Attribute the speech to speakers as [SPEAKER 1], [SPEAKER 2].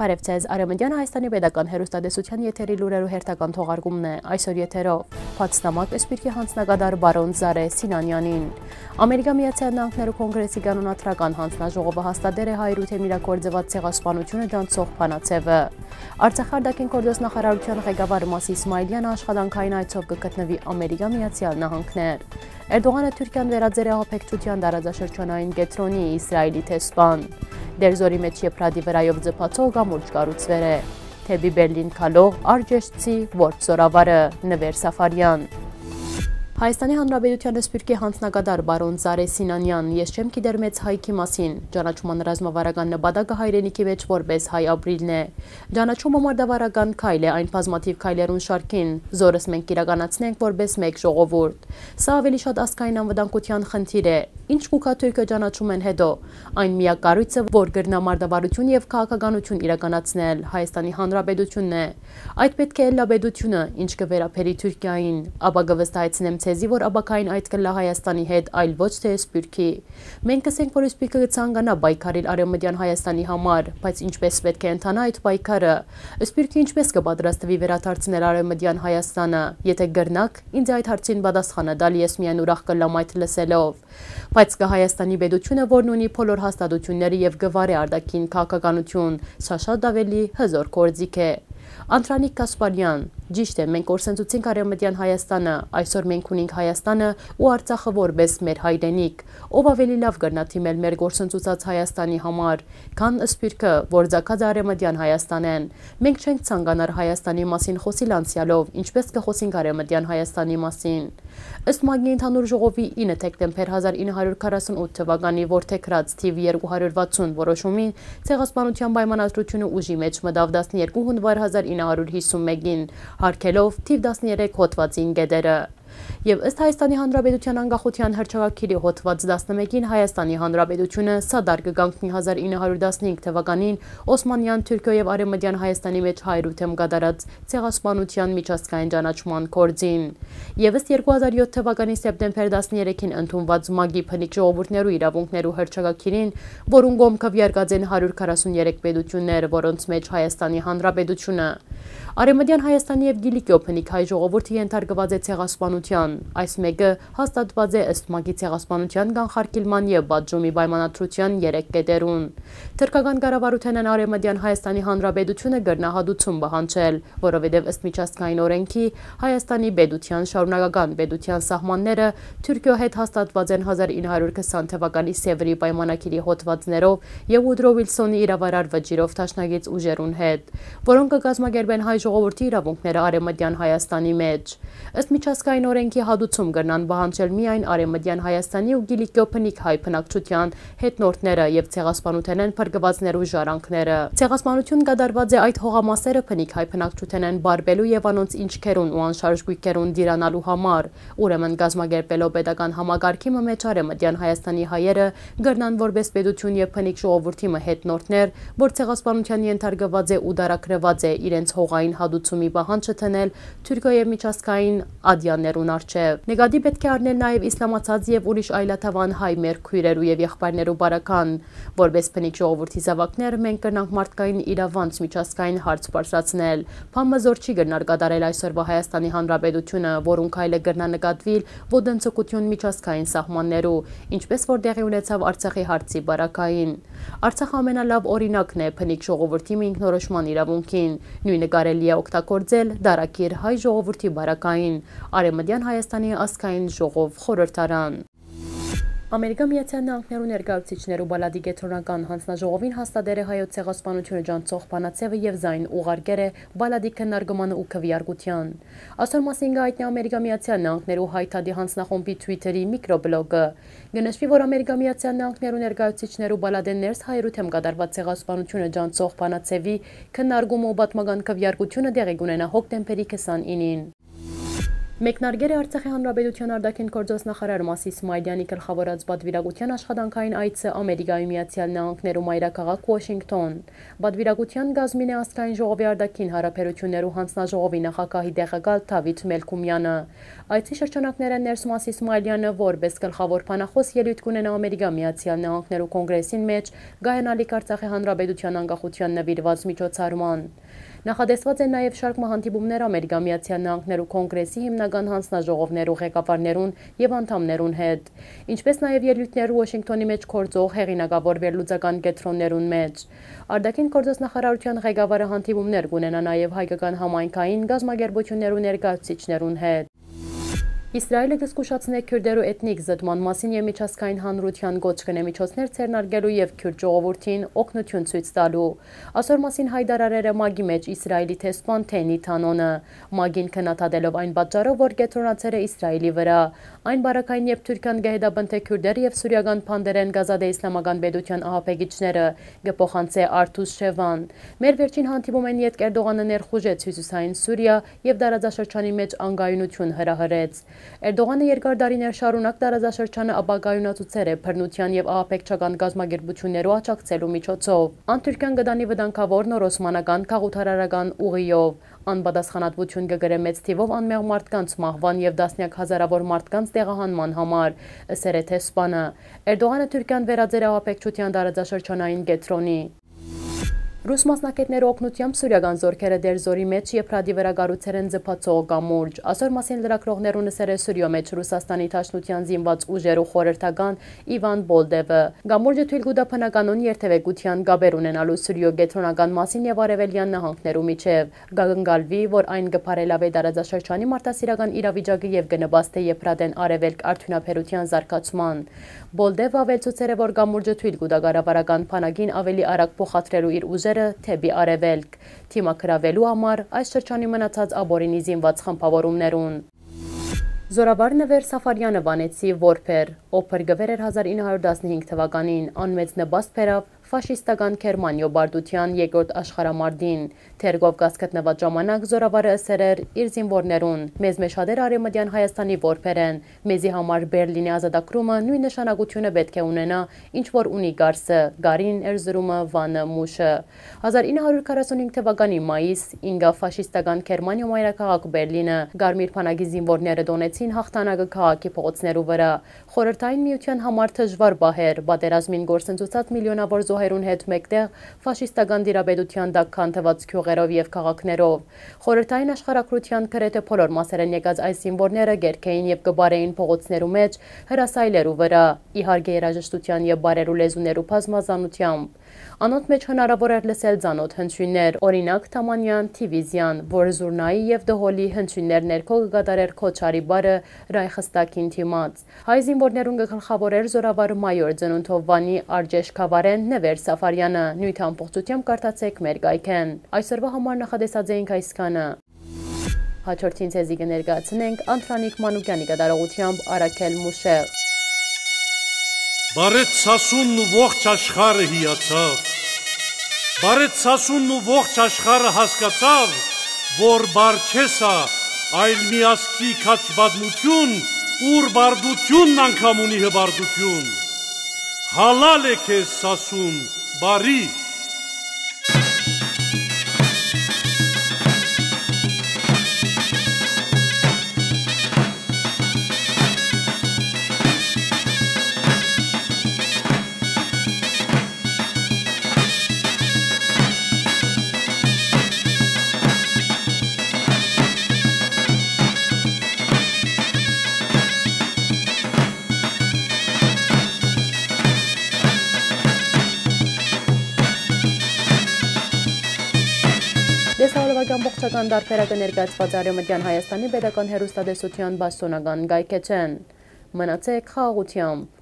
[SPEAKER 1] Բարև ձեզ, Արեմեդյան Հայաստանի Պետական Հերոստատեսության եթերի լուրերու հերթական թողարկումն է։ Այսօր եթերով Փաթստամակ Էսպիրքի հանձնագետար բարոն Զարե Սինանյանին։ Ամերիկա Միացյալ Նահանգներու կոնգրեսի կանոնադրական հանձնաժողովը հաստատել է հայրութեմ իրագործված ցեղասպանությունը ջանցող փանացևը։ Արցախարդակին կորձոս նախարարության ղեկավար Մասի Իսմայելյանը աշխատանքային այցով կգտնվի Ամերիկա Միացյալ Նահանգներ։ Էրդողանը Թուրքիան վերաձեր է ահապեկչության դարաձաշրջանային կետրոնի Իսրայելի տեսփան։ Դերզորի մեջ եփրադի վրայով ձփացող գամուրջ կառուցվել է։ Թեբի Բերլին քալող Արջեշցի Որբ Զորավարը Նվեր Սաֆարյան Հայաստանի Հանրապետության Սփյուռքի հանձնագետար բարոն Զարե Սինանյան, ես չեմ գիտեր մեծ հայքի մասին, ճանաչման ռազմավարական նպատակը հայրենիքի մեջ որպես հայ ապրիլն է։ Ճանաչումը մարդավարական քայլ է այն բազմաթիվ քայլերուն շարքին, զորս մենք իրականացնենք որպես մեկ ժողովուրդ։ Սա ավելի շատ ասկային անվտանգության խնդիր է, Ինչ կուքա թուրքը ճանաչում են հետո։ Այն միակ կառույցը, որ գրնա մարդավարություն եւ քաղաքականություն իրականացնել Հայաստանի Հանրապետությունն է։ Այդ պետք է լաբեդությունը, ինչ կվերապերի Թուրքիային, ապա կվստահեցնեմ ցեզի, որ աբակային այդ կլա Հայաստանի հետ, այլ ոչ թե Սփյուռքի։ Մենք կսենք, որ Սփյուռքը կցանկանա բայկարել Արևմտյան Հայաստանի համար, բայց ինչպես պետք է ընթանա այդ բայկարը։ Սփյուռքը ինչպես կպատրաստվի վերադարձնել Արևմտյան Հայաստանը, եթե գրնակ, ինձ այդ հարցին պատասխանը տալ ես միայն ուրախ կլամ այդ լսելով բայց կա Հայաստանի պետությունը, որն ունի բոլոր հաստատությունները եւ գվարի արտաքին քաղաքականություն, սա շատ ավելի հզոր կորձիկ է։ Անտրանիկ Կասպարյան Ճիշտ է, մենք օրսենցուցինք Արևմտյան Հայաստանը, այսօր մենք ունենք Հայաստանը ու Արցախը որպես մեր հայրենիք։ Ով ավելի լավ կրնա թիմել մեր գործընծուցած Հայաստանի համար, քան Սփյուռքը, որ ցակած Արևմտյան Հայաստանեն։ Մենք չենք ցանկանար Հայաստանի մասին խոսիլ անցյալով, ինչպես կխոսենք Արևմտյան Հայաստանի մասին։ Ըստ Մագնի ընդհանուր ժողովի 9 դեկտեմբեր 1948 թվականի Որթեքրած թիվ 260 որոշումին ցեղասպանության պայմանավորությունը ուժի մեջ մտավ 12 հունվար 1951-ին հարկելով թիվ 13 հոդվածին գեդերը եւ ըստ Հայաստանի Հանրապետության անկախության հռչակագիրի հոդված 11-ին Հայաստանի Հանրապետությունը սադար կգանքնի 1915 թվականին Օսմանյան Թուրքիա եւ Արեմեդյան Հայաստանի մեջ հայրութեմ գդարած ցեղասպանության միջազգային ճանաչման կորձին։ Եվ ըստ 2007 թվականի սեպտեմբեր 13-ին ընդունված ՄԱԳ-ի փնիկ ժողովուրդներու իրավունքներու հռչակագիրին, որուն կողմ քվեարկած են 143 պետություններ, որոնց մեջ Հայաստանի Հանրապետությունը Արեմեդյան Հայաստանի եւ Գիլիկիո փնիկ հայ ժողովուրդը ենթարկված է ցեղասպանության։ Այս մեկը հաստատված է ըստ մագի ցեղասպանության կանխարգելման եւ բաժումի պայմանավորության 3 կետերուն։ Թրկական կառավարությանն Արեմեդյան Հայաստանի Հանրապետությունը գրնահատություն բանջել, որովհետեւ ըստ միջազգային օրենքի Հայաստանի պետության շարունակական պետության սահմանները Թուրքիո հետ հաստատված են 1920 թվականի Սևրի պայմանագիրի հոդվածներով եւ Ուդրո Վիլսոնի իրավարար վճիրով տաշնագից ուժերուն հետ, որոնք կկազմակերպեն հայ ժողովրդի իրավունքները Արեմտյան Հայաստանի մեջ։ Ըստ միջազգային օրենքի հադուցում կրնան բանջել միայն Արեմտյան Հայաստանի ու Գիլիկիո փնիկ հայ բնակչության հետնորդները եւ ցեղասպանութենեն փրկվածներու ժարանքները։ Ցեղասպանություն կատարված է այդ հողամասերը փնիկ հայ բնակչութենեն բարբելու եւ անոնց ինչքերուն ու անշարժ գույքերուն դիրանալու համար։ Ուրեմն գազագերբելով պետական համագարկի մեջ Արեմտյան Հայաստանի հայերը գրնան որպես պետություն եւ փնիկ ժողովրդի հետնորդներ, որ ցեղասպանության ենթարկված է ու դարակրված է իրենց հողային հադուցումի պահանջը թնել Թուրքիայի միջազգային ադյաններուն արչև։ Նեգադի պետք է առնել նաև իսլամացած եւ ուրիշ այլաթավան հայ մեր քույրերու եւ եղբայրներու բարական, որպես փնիկ ժողովրդի զավակներ մենք կրնանք մարդկային իրավանց միջազգային հարց բարձրացնել։ Փամազոր չի գնար կատարել այսօրվա Հայաստանի Հանրապետությունը, որուն քայլը գրնա նկատվիլ ոդենցοκություն միջազգային սահմաններու, ինչպես որ տեղի ունեցավ Արցախի հարցի բարակային։ Արցախը ամենալավ օրինակն է փնիկ ժողովրդի ինքնորոշման իրավունքին։ Նույնը կարելի է օգտագործել դարակիր հայ ժողովրդի բարակային Արեմդյան Հայաստանի ասկային ժողով խորհրդարան։ Ամերիկա Միացյալ Նահանգներու ներկայացուցիչներու բալադի գետրոնական հանձնաժողովին հաստատել է հայոց ցեղասպանությունը ջանցող բանացևը եւ զայն ուղարկել է բալադի քննարկմանը ու քվեարկության։ Այսօր մասին գայտնի Ամերիկա Միացյալ Նահանգներու հայտարարի հանձնախումբի Twitter-ի միկրոբլոգը։ Գնշվի, որ Ամերիկա Միացյալ Նահանգներու ներկայացուցիչներու բալադեն ներս հայրութեմ կատարված ցեղասպանությունը ջանցող բանացևի քննարկումը ու պատմական քվեարկությունը դեղի կունենա հոկտեմբերի 29-ին։ Մեկնարկեր է Արցախի Հանրապետության արտաքին գործոստնախարար Մասի Իսմայլյանի գլխավորած բադվիրագության աշխատանքային այցը Ամերիկայի Միացյալ Նահանգներու մայրաքաղաք Վաշինգտոն։ Բադվիրագության գազմին է ազգային ժողովի արտաքին հարաբերություններու հանձնաժողովի նախագահի տեղակալ Դավիթ Մելքումյանը։ Այցի շրջանակները ներս Մասի Իսմայլյանը որպես գլխավոր բանախոս ելույթ կունենա Ամերիկա Միացյալ Նահանգներու կոնգրեսին մեջ գայանալիք Արցախի Հանրապետության անկախության նվիրված միջոցառման։ Նախադեсված են նաև շարք մահանդիպումներ Ամերիկա Միացյալ Նահանգներու կոնգրեսի հիմնական հանձնաժողովներու ղեկավարներուն եւ անդամներուն հետ, ինչպես նաև ելույթներ Վաշինգտոնի մեջ կորձող հեղինակավոր վերլուծական կենտրոններուն մեջ։ Արտաքին գործոստնախարարության ղեկավարը հանդիպումներ կունենա նաև հայկական համայնքային գազագերբություններու ներկայացուցիչներուն հետ։ Իսրայելը կզգուշացնե քյուրդերու էթնիկ զտման մասին եւ միջազգային հանրության գոչ կնե միջոցներ ցերնարգելու եւ քյուրդ ժողովրդին օգնություն ցույց տալու։ Այսօր մասին հայտարարերը մագի մեջ Իսրայելի տեսփան Թենի Թանոնը, մագին քննադատելով այն պատճառով, որ կետրոնացել է Իսրայելի վրա։ Այն բարակային երբ Թուրքիան գահեդաբնթե քյուրդերը եւ սուրիական փանդերեն գազադե իսլամական պետության ահապեգիչները գփոխանցե Արթուս Շևան։ Մեր վերջին հանդիպումեն յետ Էրդողանը ներխուժեց հյուսիսային Սուրիա եւ դարաձաշրջանի մեջ անգայունություն հրահրեց։ Էրդողանը երկար դարիներ շարունակ տարածաշրջանը ապագայունացուցեր է բռնության եւ ահապեկչական գազագերբություններու աճակցելու միջոցով։ Անթուրքյան գդանի վտանգավոր նոր օսմանական քաղաքարարական ուղիով անպատասխանատվություն կգրե մեծ թիվով անմեղ մարդկանց մահվան եւ դասնյակ հազարավոր մարդկանց տեղահանման համար, ըսեր է թե սպանը։ Էրդողանը Թուրքիան վերածեր ահապեկչության տարածաշրջանային կետրոնի։ Ռուս մասնակետների օգնությամբ սուրյական զորքերը դեր զորի մեջ եփրադի վրա գառուցեր են ձփացող կամուրջ։ Այսօր մասին լրագրողներուն ասել է Սուրիո մեջ Ռուսաստանի Թաշնության զինված ուժերու խորհրդական Իվան Բոլդևը։ Կամուրջը թույլ կուտա փնականոն երթևեկության գաբեր ունենալու Սուրիո գետրոնական մասին եւ արևելյան նահանգներու միջև։ Գագնգալվի, որ այն կփարելավե դարաձաշրջանի մարդասիրական իրավիճակը եւ կնպաստե եփրադեն արևելք արդյունաբերության զարգացման։ Բոլդևը ավելցուցեր է, որ կամուրջը թույլ կուտա կառավարական փանագին ավելի արագ փոխադրելու իր ուժերը ուժերը թեպի արևելք, թիմակրավելու համար այս շրջանի մնացած աբորինի զինված խմպավորումներուն։ Զորավար Նվեր Սաֆարյանը վանեցի որփեր, օփր գվեր էր 1915 թվականին, անմեծ նպաստ բերավ ֆաշիստական Գերմանիո բարդության երկրորդ աշխարհամարտին թերգով գազ գտնված ժամանակ զորավարը ըսեր էր իր զինվորներուն մեզ մեջ շատեր արևմտյան Հայաստանի որբեր են մեզի համար Բերլինի ազատագրումը նույն նշանակությունը պետք է ունենա ինչ որ ունի Գարսը Գարին Էրզրումը Վանը Մուշը 1945 թվականի մայիս ինգա ֆաշիստական Գերմանիո մայրաքաղաք Բերլինը Գարմիր փանագի զինվորները դոնեցին հաղթանակը քաղաքի փողոցներու վրա խորհրդային միության համար դժվար բահեր պատերազմին գործընծուցած միլիոնավոր զոհ զոհերուն հետ մեկտեղ ֆաշիստական դիրապետության տակ քանթված քյուղերով եւ քաղաքներով։ Խորհրդային աշխարհակրթության գրեթե բոլոր մասերեն եկած այս զինվորները գերքեին եւ կբարեին փողոցներու մեջ հրասայլերու վրա, իհարկե երաժշտության եւ բարերու լեզուներու բազմազանությամբ։ Անոտ մեջ հնարավոր էր լսել ձանոտ հնչյուններ, օրինակ Թամանյան, Թիվիզյան, որ Զուրնայի եւ Դհոլի հնչյուններ ներքո կգադարեր Քոչարի բարը Ռայխստակին թիմաց։ Հայ զինվորներուն գլխավորեր զորավար մայոր Ձնունթով Վանի Արջեշ Խավարեն Նվեր Սաֆարյանը նույն ամբողջությամբ կարդացեք մեր գայքեն։ Այսօրվա համար նախադեսած էինք այսքանը։ Հաջորդին ցեզի կներկայացնենք Անտրանիկ Մանուկյանի կատարողությամբ Արաքել Մուշեղ։
[SPEAKER 2] Բարետ սասունն ու ողջ աշխարը հիացավ։ Բարետ սասունն ու ողջ աշխարը հասկացավ, որ բար չեսա, այլ միասքի քաչբադմություն, ուր բարդությունն անգամ ունի հբարդություն։ Հալալ է քեզ սասուն, բարի
[SPEAKER 1] Դեսահոլովական բողջական դարբերակը ներկայացված արյոմտյան Հայաստանի պետական հերուստադեսության բաստոնական գայքեչեն։ Մնացեք խաղաղությամբ։